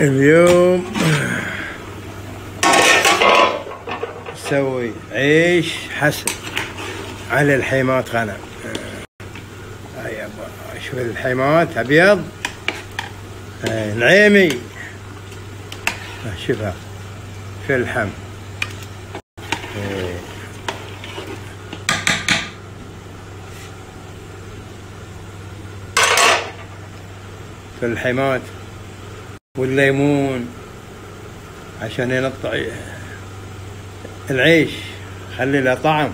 اليوم نسوي عيش حسن على الحيمات غنم. هاي يابا شوف الحيمات أبيض. هاي نعيمي. شوفها في اللحم إيه. في الحيمات. والليمون عشان ينطع العيش خلي له طعم.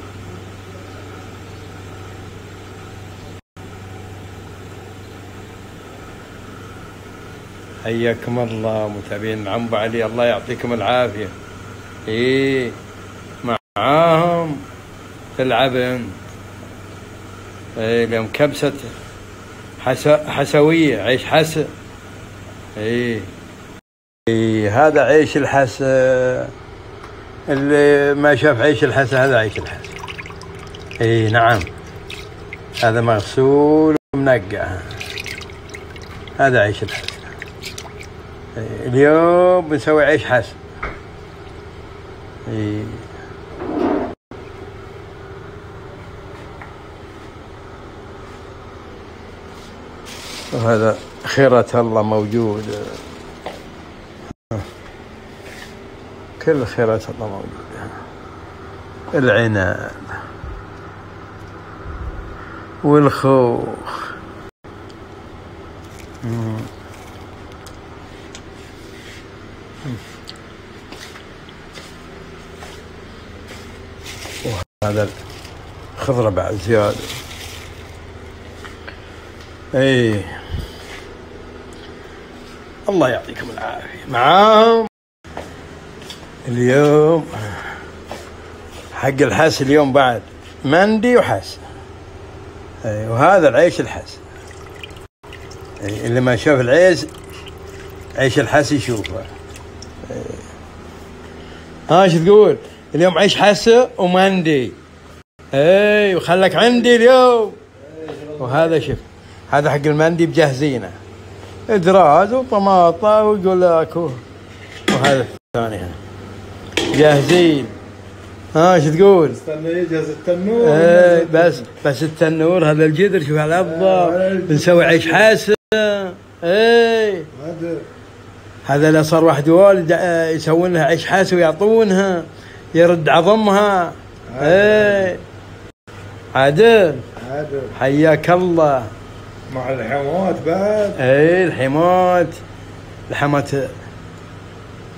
حياكم الله متابعين عم أبو علي الله يعطيكم العافية. إيه معاهم تلعب انت إيه اليوم كبسة حسا حسوية عيش حس إيه. إيه هذا عيش الحس اللي ما شاف عيش الحس هذا عيش الحس. اي نعم. هذا مغسول ومنقع. هذا عيش الحس. إيه اليوم بنسوي عيش حس. إيه. وهذا خيرة الله موجود. كل خيرات الله موجودة. العنب والخوخ. وهذا خضرة بعد زيادة. اي الله يعطيكم العافية. معاهم اليوم حق الحس اليوم بعد مندي وحس. وهذا العيش الحس. أي اللي ما شاف العيش عيش الحس يشوفه. ها شو تقول؟ اليوم عيش حس ومندي. أي وخلك عندي اليوم. وهذا شوف هذا حق المندي مجهزينه إدراج وطماطه ويقول لك وهذا الثاني جاهزين؟ ها شو تقول؟ استنى يجهز التنور. إيه بس بس التنور هذا الجدر شوف على الافضل بنسوي عيش حاسة. إيه. هذا. لو صار واحد والد آه، يسوون لها عيش حاسة ويعطونها يرد عظمها. إيه. عادل. هذا. حياك الله. مع الحموات بعد. إيه الحمات الحمات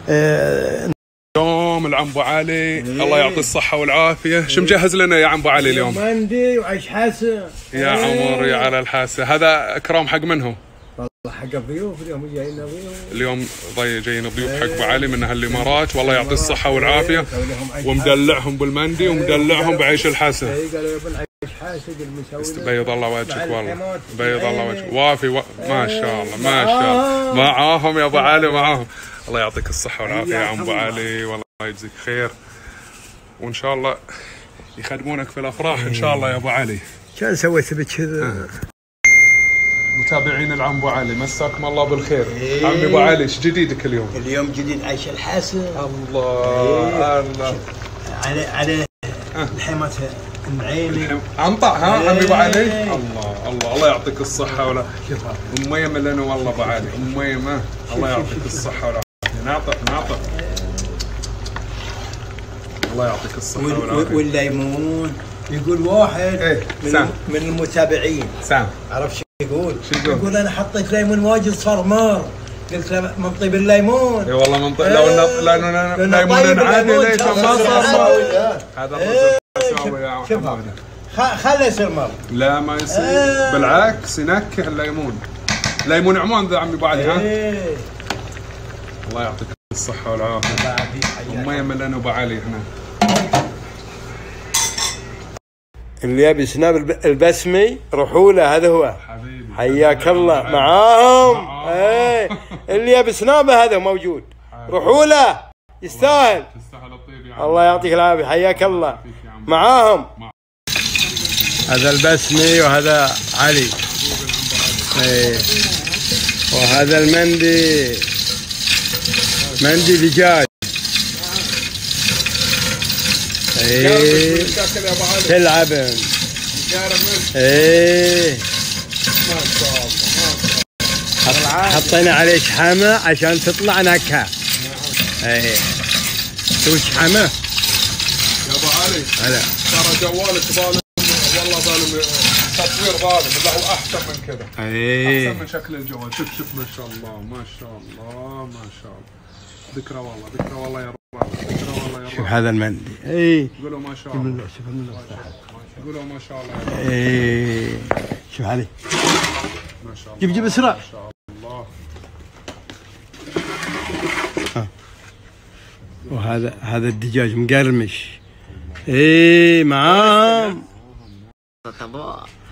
آه، اليوم العم أبو علي. الله يعطي الصحة والعافية. شو مجهز لنا يا عم أبو علي اليوم؟ مندي وعيش حاسة. يا عمر يا على الحاسة. هذا إكرام حق منهم والله حق الضيوف اليوم جايين ضيوف اليوم ضي جايين ضيوف حق أبو علي من أهل الإمارات. والله يعطي الصحة والعافية. ومدلعهم بالمندي ومدلعهم بعيش الحسن اي قالوا يبون عيش حاسه المسوي بيض الله وجهك والله. بيض الله إيه. وجهك وافي و... ما شاء الله ما شاء الله. معاهم. يا أبو علي معاهم. الله يعطيك الصحة والعافية يا عم أبو علي. والله يجزيك خير. وإن شاء الله يخدمونك في الأفراح إن شاء الله يا أبو علي. كان سويت بك كذا؟ متابعين العم أبو علي. مساكم الله بالخير. إيه. عمي أبو علي إيش جديدك اليوم؟ اليوم جديد عيش الحاسة. الله الله. على على الحمات النعيمي انطع ها عمي أبو علي؟ إيه. الله الله الله يعطيك الصحة ولا أميمة لنا والله أبو علي. أميمة الله يعطيك الصحة والعافية نعطف نعطف الله يعطيك الصحة وال- والعافية. والليمون يقول واحد إيه، من, سام. من المتابعين. سام. عرف شو يقول؟ شو يقول؟ يقول أنا حطيت ليمون واجد صار مار قلت له من طيب الليمون إي والله من طيب لو إيه. لأنه لأنه ليمون طيب عادي ليش ما صار. مار هذا إيه، الرجل خله يصير مار لا ما يصير. إيه. بالعكس ينكه الليمون. ليمون عمان ذا عمي بعد ها؟ إيه. الله يعطيك الصحة والعافية. الله يعافيك، حياك. أميمة لنا ابو علي هنا. اللي يبي سناب الب- البسمي روحوا له هذا هو. حبيبي. حياك الله. معاهم. إيه. اللي يبي سنابه هذا موجود. روحوا له. يستاهل. تستاهل الطيب يا. الله يعطيك العافية. حياك الله. معاهم. مع- هذا البسمي وهذا علي. إيه. وهذا المندي. مندي دجاج. إيه شكل يا ابو علي تلعب قارب إيه. ما شاء الله ما شاء الله حط- حطينا عليه شحمه عشان تطلع نكهة. إيه. شو شحمه يا ابو علي هلا. ترى جوالك ظالم والله ظالم تصوير ظالم لا هو احسن من كذا احسن إيه. من شكل الجوال شوف شوف ما شاء الله ما شاء الله ما شاء الله ذكرى والله ذكرى والله يا رب ذكرى والله يا شوف رب هذا المندي. إيه. قولوا ما شاء الله. شوف قولوا ما شاء الله. إيه. شوف علي. ما شاء الله جيب جيب اسرع ما شاء الله. وهذا هذا الدجاج مقرمش. إيه معام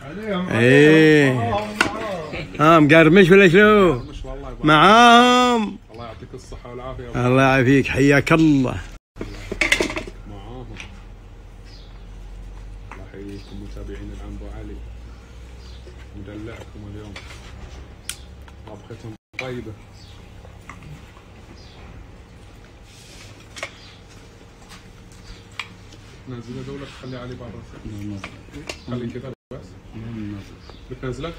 عليهم إيه. ها مقرمش ولا شنو؟ معام الله يعطيك الصحة والعافية. الله يعافيك حياك الله معاهم الله يحييكم متابعين العم ابو علي مدلعكم اليوم. طبختهم طيبة. نزل دولك خلي علي برا خلي كذا بس بتنزله؟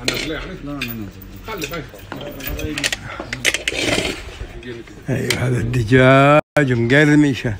انزله يعني؟ لا ما نزل خلي ما يخالف أيوه هذا الدجاج مقرمشه